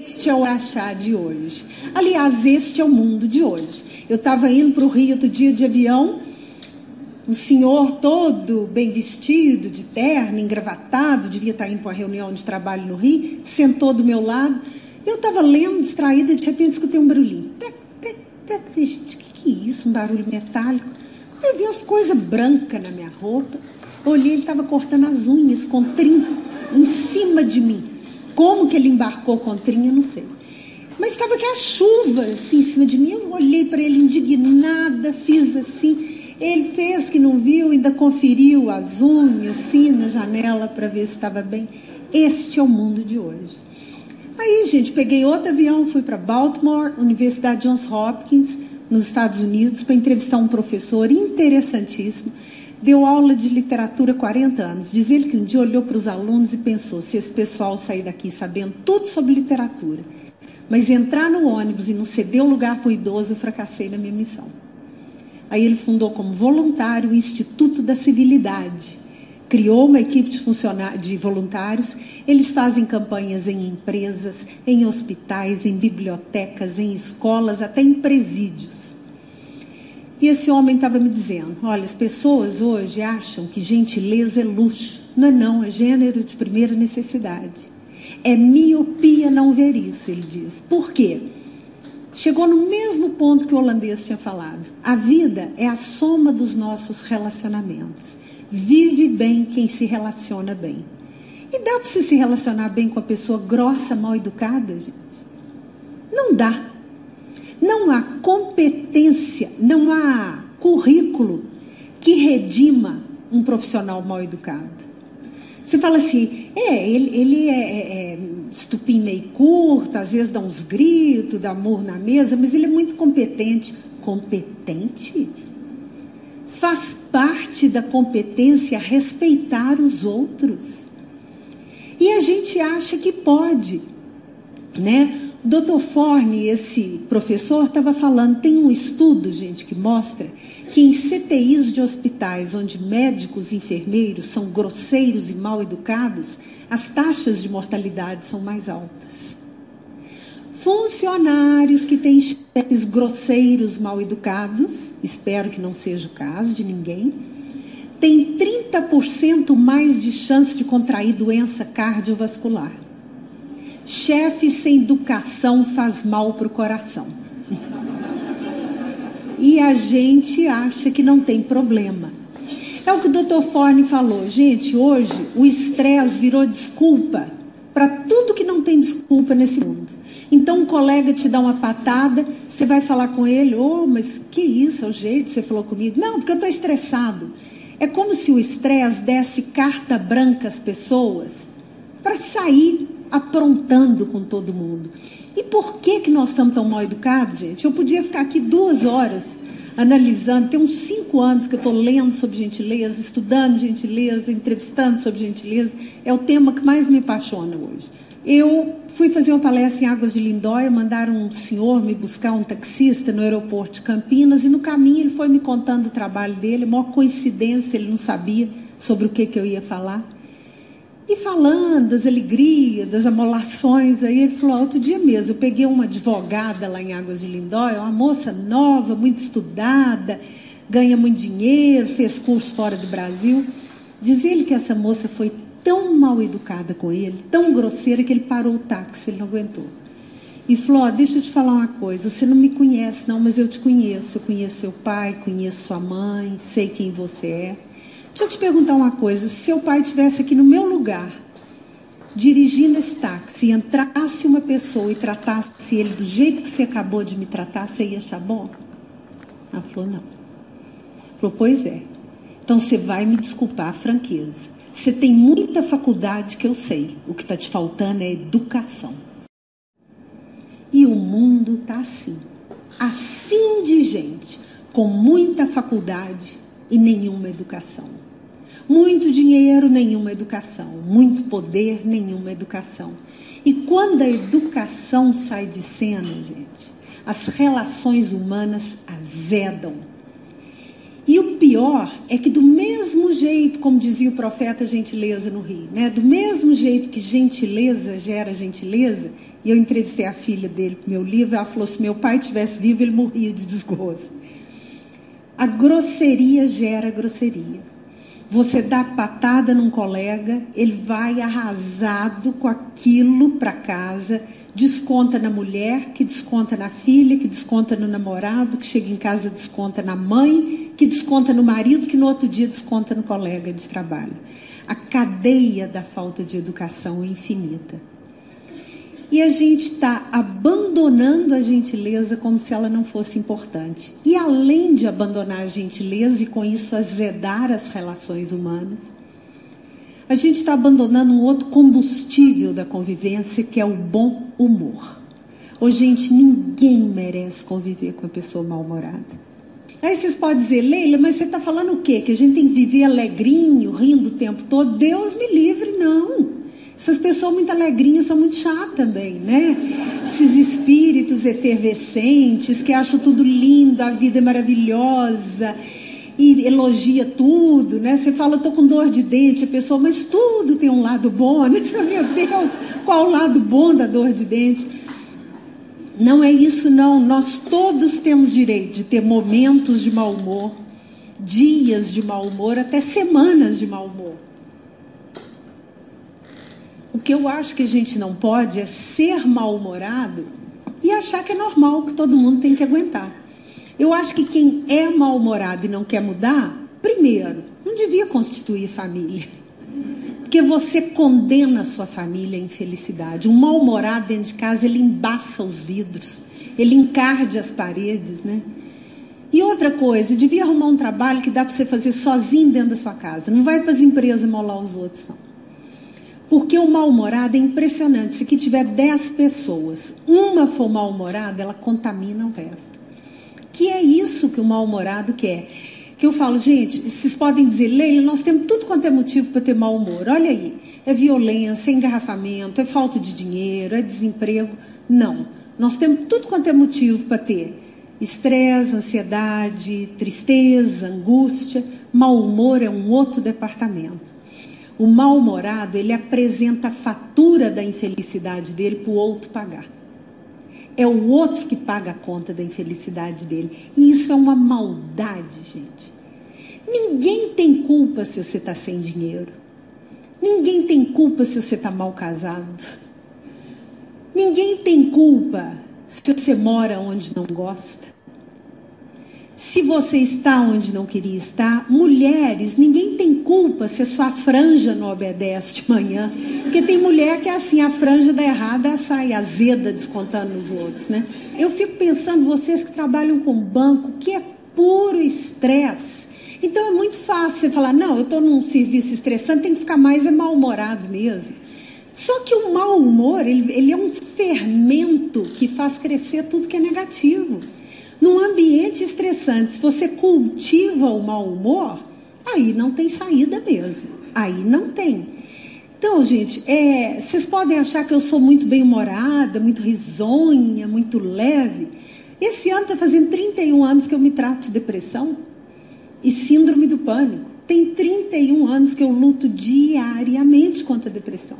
Este é o achar de hoje. Aliás, este é o mundo de hoje. Eu estava indo para o Rio outro dia de avião, um senhor todo bem vestido, de terno, engravatado, devia estar indo para uma reunião de trabalho no Rio, sentou do meu lado. Eu estava lendo, distraída, de repente escutei um barulhinho. Gente, o que, que é isso? Um barulho metálico. Eu vi as coisas brancas na minha roupa. Olhei, ele estava cortando as unhas com trim em cima de mim. Como que ele embarcou com trinha, não sei. Mas estava aquela chuva assim em cima de mim. Eu olhei para ele indignada, fiz assim. Ele fez que não viu, ainda conferiu as unhas assim na janela para ver se estava bem. Este é o mundo de hoje. Aí, gente, peguei outro avião, fui para Baltimore, Universidade Johns Hopkins, nos Estados Unidos, para entrevistar um professor interessantíssimo Deu aula de literatura há 40 anos. Diz ele que um dia olhou para os alunos e pensou: se esse pessoal sair daqui sabendo tudo sobre literatura, mas entrar no ônibus e não ceder o lugar para o idoso, eu fracassei na minha missão. Aí ele fundou como voluntário o Instituto da Civilidade. Criou uma equipe de, de voluntários. Eles fazem campanhas em empresas, em hospitais, em bibliotecas, em escolas, até em presídios e esse homem estava me dizendo: olha, as pessoas hoje acham que gentileza é luxo. Não é, não, é gênero de primeira necessidade. É miopia não ver isso, ele diz. Por quê? Chegou no mesmo ponto que o holandês tinha falado. A vida é a soma dos nossos relacionamentos. Vive bem quem se relaciona bem. E dá para você se relacionar bem com a pessoa grossa, mal educada, gente? Não dá. Não há competência, não há currículo que redima um profissional mal educado. Você fala assim, é, ele, ele é, é, é estupim meio curto, às vezes dá uns gritos, dá amor na mesa, mas ele é muito competente. Competente? Faz parte da competência respeitar os outros. E a gente acha que pode, né? O doutor Forne, esse professor, estava falando, tem um estudo, gente, que mostra que em CTIs de hospitais onde médicos e enfermeiros são grosseiros e mal educados, as taxas de mortalidade são mais altas. Funcionários que têm chefes grosseiros, mal educados, espero que não seja o caso de ninguém, têm 30% mais de chance de contrair doença cardiovascular. Chefe sem educação faz mal para o coração. E a gente acha que não tem problema. É o que o Dr. Forne falou. Gente, hoje o estresse virou desculpa para tudo que não tem desculpa nesse mundo. Então, um colega te dá uma patada, você vai falar com ele, oh, mas que isso, é o jeito que você falou comigo. Não, porque eu estou estressado. É como se o estresse desse carta branca às pessoas para sair aprontando com todo mundo. E por que, que nós estamos tão mal educados, gente? Eu podia ficar aqui duas horas analisando, tem uns cinco anos que eu estou lendo sobre gentileza, estudando gentileza, entrevistando sobre gentileza. É o tema que mais me apaixona hoje. Eu fui fazer uma palestra em Águas de Lindóia, mandaram um senhor me buscar, um taxista, no aeroporto de Campinas, e no caminho ele foi me contando o trabalho dele, maior coincidência, ele não sabia sobre o que, que eu ia falar. E falando das alegrias, das amolações, aí ele falou, outro dia mesmo, eu peguei uma advogada lá em Águas de Lindóia, uma moça nova, muito estudada, ganha muito dinheiro, fez curso fora do Brasil. Diz ele que essa moça foi tão mal educada com ele, tão grosseira, que ele parou o táxi, ele não aguentou. E falou, oh, deixa eu te falar uma coisa, você não me conhece não, mas eu te conheço. Eu conheço seu pai, conheço sua mãe, sei quem você é. Deixa eu te perguntar uma coisa: se seu pai estivesse aqui no meu lugar, dirigindo esse táxi, entrasse uma pessoa e tratasse ele do jeito que você acabou de me tratar, você ia achar bom? Ela falou: não. Falou: pois é. Então você vai me desculpar a franqueza. Você tem muita faculdade que eu sei. O que está te faltando é educação. E o mundo está assim. Assim de gente, com muita faculdade e nenhuma educação. Muito dinheiro, nenhuma educação. Muito poder, nenhuma educação. E quando a educação sai de cena, gente, as relações humanas azedam. E o pior é que do mesmo jeito, como dizia o profeta gentileza no Rio, né? Do mesmo jeito que gentileza gera gentileza, e eu entrevistei a filha dele para meu livro, ela falou: se meu pai tivesse vivo, ele morria de desgosto. A grosseria gera grosseria. Você dá patada num colega, ele vai arrasado com aquilo para casa, desconta na mulher, que desconta na filha, que desconta no namorado, que chega em casa desconta na mãe, que desconta no marido, que no outro dia desconta no colega de trabalho. A cadeia da falta de educação é infinita. E a gente está abandonando a gentileza como se ela não fosse importante. E além de abandonar a gentileza e com isso azedar as relações humanas, a gente está abandonando um outro combustível da convivência, que é o bom humor. Ô, gente, ninguém merece conviver com a pessoa mal-humorada. Aí vocês podem dizer, Leila, mas você está falando o quê? Que a gente tem que viver alegrinho, rindo o tempo todo? Deus me livre, não. Essas pessoas muito alegrinhas são muito chatas também, né? Esses espíritos efervescentes que acham tudo lindo, a vida é maravilhosa e elogia tudo, né? Você fala, tô com dor de dente, a pessoa, mas tudo tem um lado bom, né? Meu Deus, qual o lado bom da dor de dente? Não é isso, não. Nós todos temos direito de ter momentos de mau humor, dias de mau humor, até semanas de mau humor. O que eu acho que a gente não pode é ser mal-humorado e achar que é normal, que todo mundo tem que aguentar. Eu acho que quem é mal-humorado e não quer mudar, primeiro, não devia constituir família. Porque você condena a sua família à infelicidade. Um mal-humorado dentro de casa, ele embaça os vidros, ele encarde as paredes, né? E outra coisa, devia arrumar um trabalho que dá para você fazer sozinho dentro da sua casa. Não vai para as empresas molar os outros, não. Porque o mal-humorado é impressionante. Se aqui tiver 10 pessoas, uma for mal-humorada, ela contamina o resto. Que é isso que o mal-humorado quer. Que eu falo, gente, vocês podem dizer, Leila, nós temos tudo quanto é motivo para ter mau humor. Olha aí, é violência, é engarrafamento, é falta de dinheiro, é desemprego. Não, nós temos tudo quanto é motivo para ter estresse, ansiedade, tristeza, angústia. Mau humor é um outro departamento. O mal-humorado, ele apresenta a fatura da infelicidade dele para o outro pagar. É o outro que paga a conta da infelicidade dele. E isso é uma maldade, gente. Ninguém tem culpa se você está sem dinheiro. Ninguém tem culpa se você está mal casado. Ninguém tem culpa se você mora onde não gosta. Se você está onde não queria estar, mulheres, ninguém tem culpa se a sua franja não obedece de manhã. Porque tem mulher que é assim, a franja dá errada, sai azeda descontando nos outros, né? Eu fico pensando, vocês que trabalham com banco, que é puro estresse. Então é muito fácil você falar, não, eu estou num serviço estressante, tem que ficar mais é mal-humorado mesmo. Só que o mau humor, ele, ele é um fermento que faz crescer tudo que é negativo. Num ambiente estressante, se você cultiva o mau humor, aí não tem saída mesmo. Aí não tem. Então, gente, é, vocês podem achar que eu sou muito bem-humorada, muito risonha, muito leve. Esse ano está fazendo 31 anos que eu me trato de depressão e síndrome do pânico. Tem 31 anos que eu luto diariamente contra a depressão.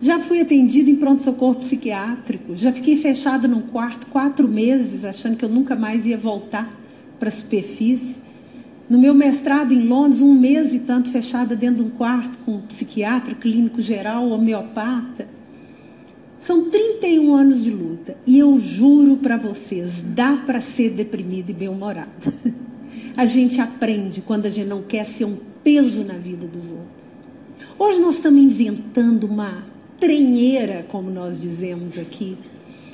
Já fui atendido em pronto-socorro psiquiátrico, já fiquei fechada num quarto quatro meses, achando que eu nunca mais ia voltar para a superfície. No meu mestrado em Londres, um mês e tanto fechada dentro de um quarto com um psiquiatra, clínico geral, homeopata. São 31 anos de luta e eu juro para vocês, dá para ser deprimida e bem-humorada. A gente aprende quando a gente não quer ser um peso na vida dos outros. Hoje nós estamos inventando uma trenheira, como nós dizemos aqui.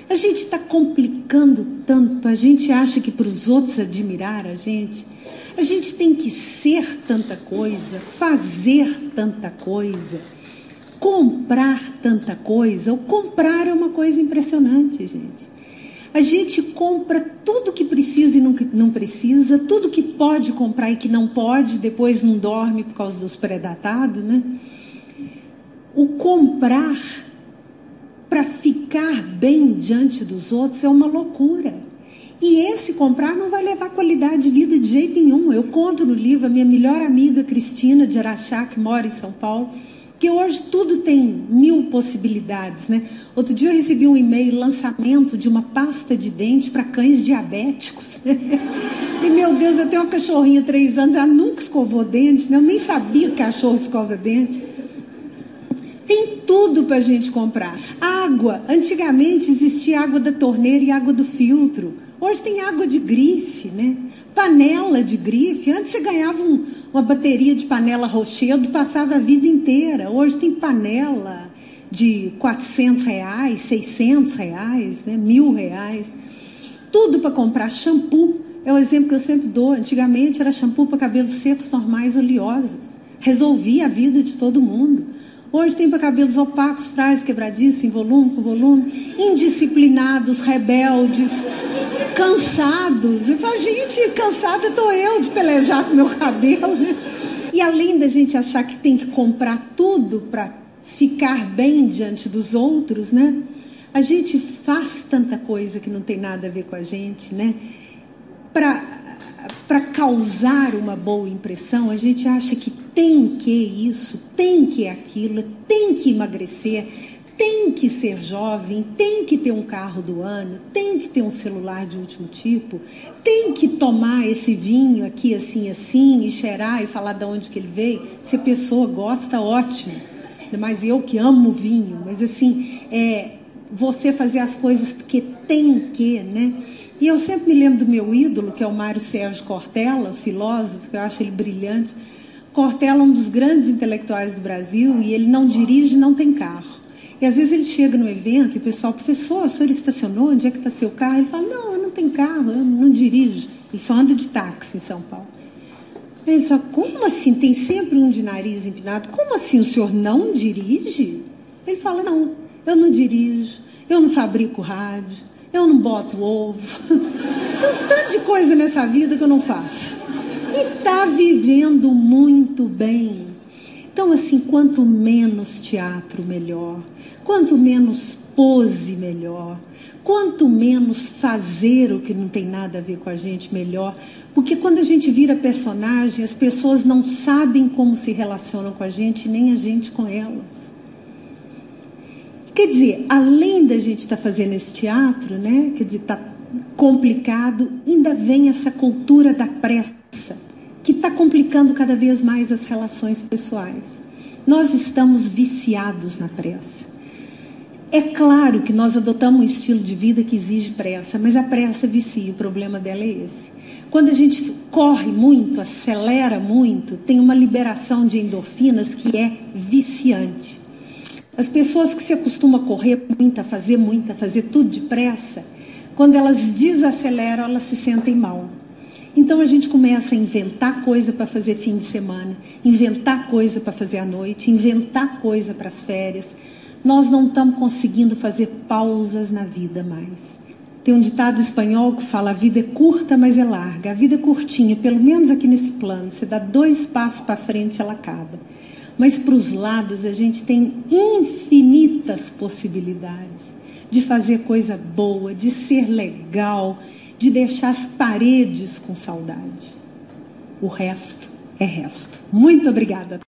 A gente está complicando tanto, a gente acha que para os outros admirar a gente, a gente tem que ser tanta coisa, fazer tanta coisa, comprar tanta coisa. O comprar é uma coisa impressionante, gente. A gente compra tudo que precisa e não, precisa, tudo que pode comprar e que não pode, depois não dorme por causa dos predatados, né? O comprar para ficar bem diante dos outros é uma loucura. E esse comprar não vai levar qualidade de vida de jeito nenhum. Eu conto no livro a minha melhor amiga Cristina de Araxá, que mora em São Paulo, que hoje tudo tem mil possibilidades, né? Outro dia eu recebi um e-mail lançamento de uma pasta de dente para cães diabéticos. e meu Deus, eu tenho uma cachorrinha três anos, ela nunca escovou dente, né? Eu nem sabia que cachorro escova dente. Tem tudo para a gente comprar. Água. Antigamente existia água da torneira e água do filtro. Hoje tem água de grife, né? Panela de grife. Antes você ganhava um, uma bateria de panela rochedo, passava a vida inteira. Hoje tem panela de 400 reais, 600 reais, né? mil reais. Tudo para comprar shampoo. É o exemplo que eu sempre dou. Antigamente era shampoo para cabelos secos, normais, oleosos. Resolvia a vida de todo mundo. Hoje tem para cabelos opacos, frágeis, quebradiços, em volume, com volume, indisciplinados, rebeldes, cansados. Eu falo, gente, cansada estou eu de pelejar com meu cabelo. E além da gente achar que tem que comprar tudo para ficar bem diante dos outros, né? A gente faz tanta coisa que não tem nada a ver com a gente, né? Para causar uma boa impressão, a gente acha que tem que isso, tem que aquilo, tem que emagrecer, tem que ser jovem, tem que ter um carro do ano, tem que ter um celular de último tipo, tem que tomar esse vinho aqui assim assim e cheirar e falar de onde que ele veio. Se a pessoa gosta, ótimo. Mas eu que amo vinho, mas assim, é você fazer as coisas porque tem que, né? E eu sempre me lembro do meu ídolo, que é o Mário Sérgio Cortella, filósofo, que eu acho ele brilhante Cortella é um dos grandes intelectuais do Brasil e ele não dirige, não tem carro. E às vezes ele chega no evento e o pessoal, professor, o senhor estacionou? Onde é que está seu carro? Ele fala, não, eu não tenho carro, eu não dirijo. Ele só anda de táxi em São Paulo. Ele fala, como assim? Tem sempre um de nariz empinado. Como assim o senhor não dirige? Ele fala, não, eu não dirijo, eu não fabrico rádio, eu não boto ovo. Tem tanto de coisa nessa vida que eu não faço e está vivendo muito bem. Então, assim, quanto menos teatro, melhor. Quanto menos pose, melhor. Quanto menos fazer o que não tem nada a ver com a gente, melhor. Porque quando a gente vira personagem, as pessoas não sabem como se relacionam com a gente, nem a gente com elas. Quer dizer, além da gente estar tá fazendo esse teatro, né? Quer dizer, está complicado, ainda vem essa cultura da pressa está complicando cada vez mais as relações pessoais. Nós estamos viciados na pressa. É claro que nós adotamos um estilo de vida que exige pressa, mas a pressa vicia, o problema dela é esse. Quando a gente corre muito, acelera muito, tem uma liberação de endorfinas que é viciante. As pessoas que se acostumam a correr muito, a fazer muito, a fazer tudo depressa, quando elas desaceleram, elas se sentem mal. Então a gente começa a inventar coisa para fazer fim de semana, inventar coisa para fazer à noite, inventar coisa para as férias. Nós não estamos conseguindo fazer pausas na vida mais. Tem um ditado espanhol que fala: a vida é curta, mas é larga. A vida é curtinha, pelo menos aqui nesse plano. Você dá dois passos para frente, ela acaba. Mas para os lados a gente tem infinitas possibilidades de fazer coisa boa, de ser legal, de deixar as paredes com saudade. O resto é resto. Muito obrigada.